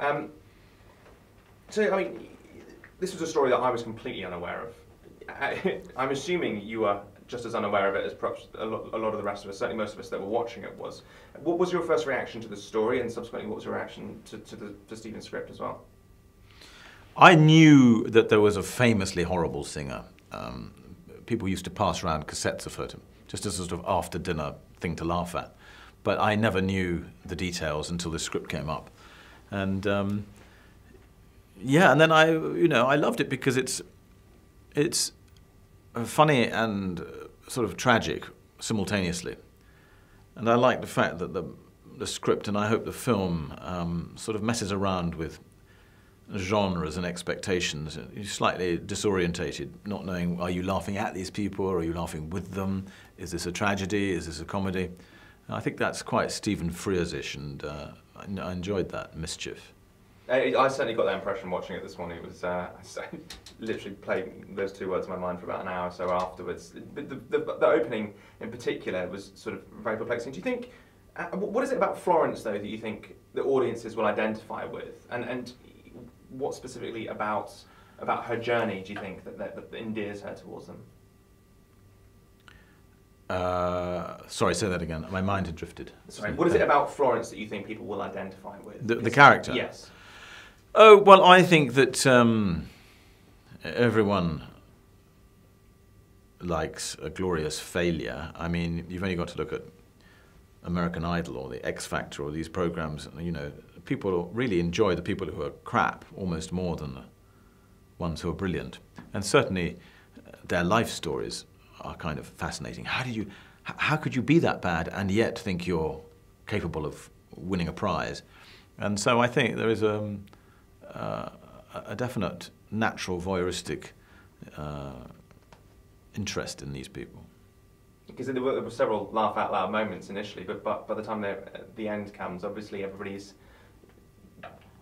Um, so, I mean, this was a story that I was completely unaware of. I, I'm assuming you were just as unaware of it as perhaps a lot, a lot of the rest of us, certainly most of us that were watching it was. What was your first reaction to the story, and subsequently, what was your reaction to, to the to Stephen's script as well? I knew that there was a famously horrible singer. Um, people used to pass around cassettes of him, just as a sort of after dinner thing to laugh at. But I never knew the details until the script came up. And um, yeah, and then I, you know, I loved it because it's, it's funny and sort of tragic simultaneously. And I like the fact that the, the script and I hope the film um, sort of messes around with genres and expectations. You're slightly disorientated, not knowing are you laughing at these people or are you laughing with them? Is this a tragedy? Is this a comedy? I think that's quite Stephen Frears-ish, and uh, I enjoyed that mischief. I, I, certainly got that impression watching it this morning. It was uh, literally played those two words in my mind for about an hour or so afterwards. The, the, the, the opening in particular was sort of very perplexing. Do you think, uh, what is it about Florence though that you think the audiences will identify with? And, and what specifically about, about her journey do you think that, that, that endears her towards them? Uh, sorry, say that again. My mind had drifted. Sorry, what is it about Florence that you think people will identify with? The, the character? Yes. Oh, well, I think that um, everyone likes a glorious failure. I mean, you've only got to look at American Idol or the X Factor or these programs. You know, people really enjoy the people who are crap almost more than the ones who are brilliant. And certainly, uh, their life stories are kind of fascinating. How did you, how could you be that bad and yet think you're capable of winning a prize? And so I think there is a um, uh, a definite natural voyeuristic uh, interest in these people. Because there were, there were, several laugh out loud moments initially, but, but by the time the end comes, obviously everybody's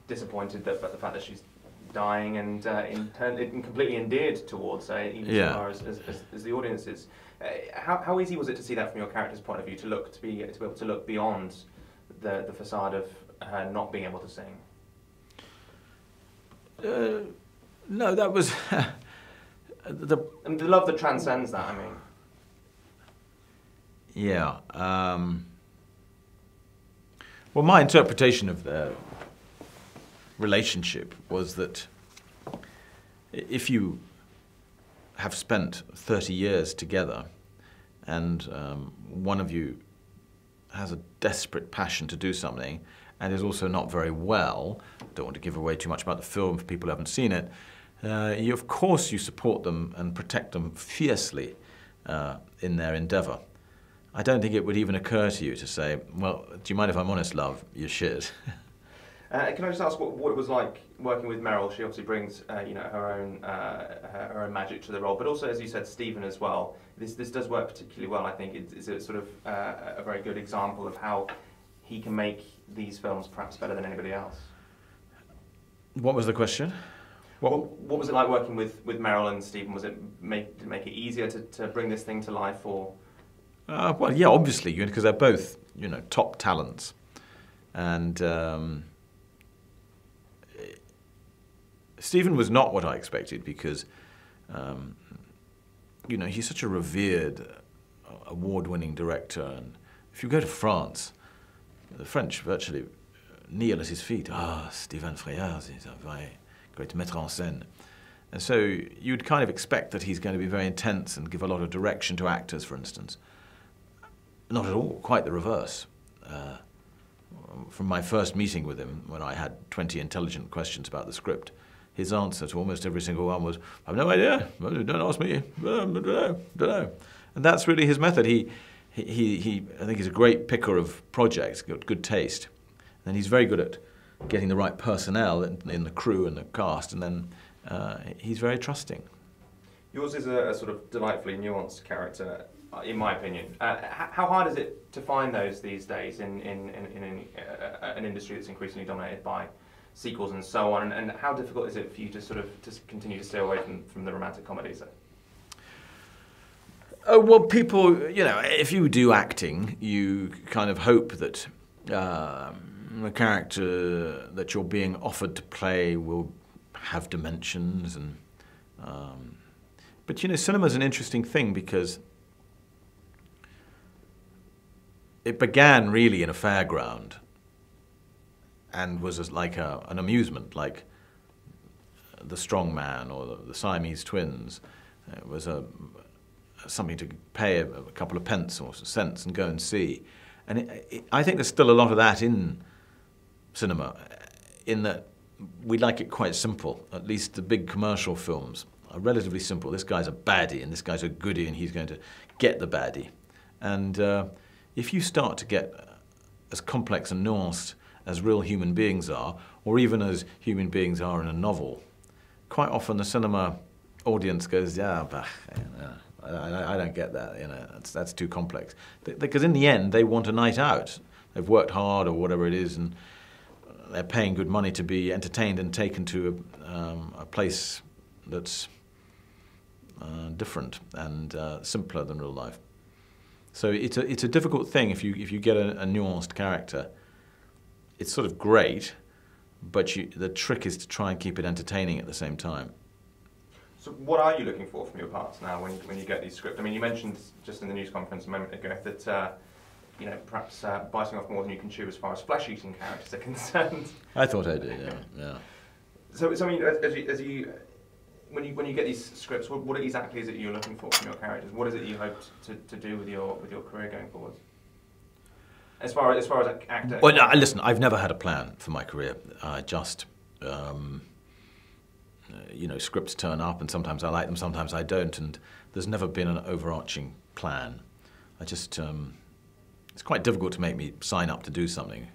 disappointed that, but the fact that she's dying and uh, in turn, in completely endeared towards her, even yeah. as, as, as, as, the audience is. Uh, how, how easy was it to see that from your character's point of view, to look to be to be able to look beyond the, the facade of her not being able to sing? Uh, no, that was the and the love that transcends that. I mean, yeah. Um, well, my interpretation of the relationship was that if you have spent 30 years together and um, one of you has a desperate passion to do something and is also not very well, don't want to give away too much about the film for people who haven't seen it, uh, you, of course you support them and protect them fiercely uh, in their endeavour. I don't think it would even occur to you to say, well, do you mind if I'm honest, love? You're shit. Uh, can I just ask what, what, it was like working with Meryl? She obviously brings, uh, you know, her own uh, her own magic to the role, but also, as you said, Stephen as well. This this does work particularly well. I think it's, it's a sort of uh, a very good example of how he can make these films perhaps better than anybody else. What was the question? What, what, what was it like working with, with Meryl and Stephen? Was it make, did it make it easier to, to bring this thing to life or? Uh, well, yeah, obviously, you because they're both, you know, top talents. And um, Stephen was not what I expected because, um, you know, he's such a revered, uh, award-winning director. And if you go to France, the French virtually kneel at his feet. Ah, Stephen Frears is a very great metteur en scène. And so you'd kind of expect that he's going to be very intense and give a lot of direction to actors, for instance. Not at all, quite the reverse. Uh, from my first meeting with him, when I had 20 intelligent questions about the script, his answer to almost every single one was, I've no idea, don't ask me, don't know, don't know. And that's really his method. He, he, he, I think he's a great picker of projects, got good taste. And he's very good at getting the right personnel in, in the crew and the cast, and then uh, he's very trusting. Yours is a, a, sort of delightfully nuanced character, in my opinion. Uh, how hard is it to find those these days in, in, in, in uh, an, industry that's increasingly dominated by sequels and so on? And, and, how difficult is it for you to sort of to continue to stay away from, from the romantic comedies? Oh, well, people, you know, if you do acting, you kind of hope that um, the character that you're being offered to play will have dimensions and. Um, but you know, cinema is an interesting thing because it began really in a fairground and was as like a, an amusement, like the Strong Man or the, the Siamese Twins. It was a something to pay a, a, couple of pence or cents and go and see. And it, it, I think there's still a lot of that in cinema, uh, in that we like it quite simple. At least the big commercial films are relatively simple. This guy's a baddie and this guy's a goodie and he's going to get the baddie. And uh, if you start to get uh, as complex and nuanced as real human beings are, or even as human beings are in a novel, quite often the cinema audience goes, yeah, bah, yeah, I, I, don't get that. You know, that's that's too complex. Because in the end, they want a night out. They've worked hard or whatever it is, and they're paying good money to be entertained and taken to a, um, a place that's uh, different and uh, simpler than real life. So it's a it's a difficult thing if you if you get a, a nuanced character. It's sort of great, but you, the trick is to try and keep it entertaining at the same time. So what are you looking for from your parts now when, when you get these scripts? I mean, you mentioned just in the news conference a moment ago that, uh, you know, perhaps uh, biting off more than you can chew as far as flesh-eating characters are concerned. I thought I did, yeah. yeah. So, so I mean, as you, as you, when you when you get these scripts, what, what exactly is it you're looking for from your characters? What is it you hope to, to do with your with your career going forward? As far as, far as actor. Well, no, listen, I've never had a plan for my career. I just. Um, you know, scripts turn up, and sometimes I like them, sometimes I don't, and there's never been an overarching plan. I just, um, it's quite difficult to make me sign up to do something,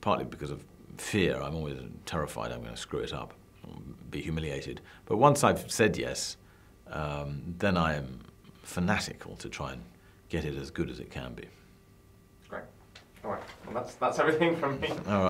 partly because of fear. I'm always terrified I'm going to screw it up, be humiliated. But once I've said yes, um, then I am fanatical to try and get it as good as it can be. All right. Well, that's, that's everything from me. All right.